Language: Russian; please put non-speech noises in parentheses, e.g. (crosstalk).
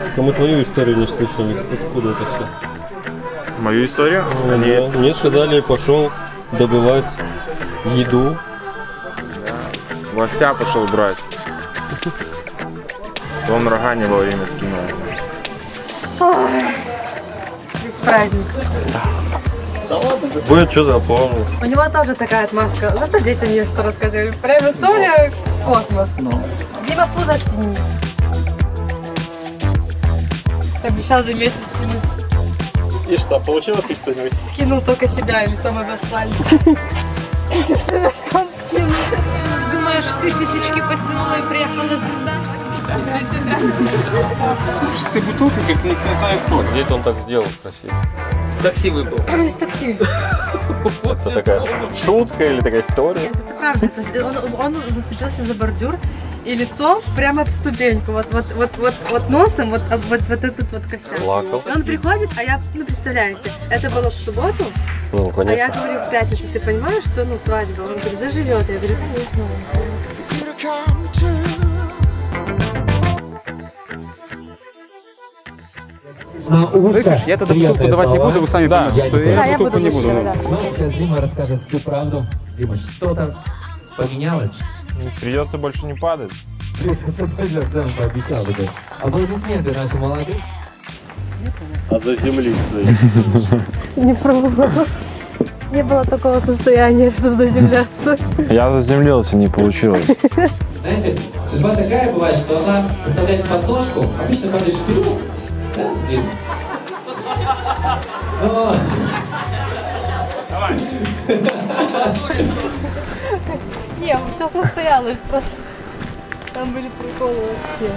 А мы твою историю не слышали. Откуда это все? Мою историю? Они Мне сказали, пошел добывать еду. лося пошел брать. Он рога не во время скинул. Праздник. Будет что запомнил. У него тоже такая отмазка. Зато детям есть что рассказывали. Прям история космос. Дима пузо оттяни. Обещал за месяц скинуть. И что, получилось хоть что-нибудь? Скинул только себя и лицом об асфальт. (laughs) Что он скинул? Думаешь, ты сисечки подтянула и приехала звезда? С бутылкой, как не, не знаю кто. Где это он так сделал красиво? Такси выпал. Из такси. Это такая шутка или такая история? Это правда. Он, он зацепился за бордюр и лицом прямо об ступеньку. Вот, вот, вот, вот, вот носом, вот, об- вот, вот этот вот косяк. Плакал. И он приходит, а я, ну, представляете, это было в субботу, Ну, а я конечно. говорю в пятницу, ты понимаешь, что, ну, свадьба? Он говорит, заживет. Я говорю, конечно. Слышишь, я тогда бутылку давать не буду, вы сами поймете, что Да, я я бутылку не буду. да. Ну, сейчас Дима расскажет всю правду. Дима, что-то поменялось? Придется больше не падать. Пообещал бы. Аплодисменты нашим молодым. А заземлиться. (laughs) Не пробовала. Не было такого состояния, чтобы заземляться. Я заземлился, не получилось. (laughs) Знаете, судьба такая бывает, что она заставляет подножку, обычно падаешь вперед. Да, Дим? (laughs) Но- Не, все состоялось просто. Там были приколы вообще.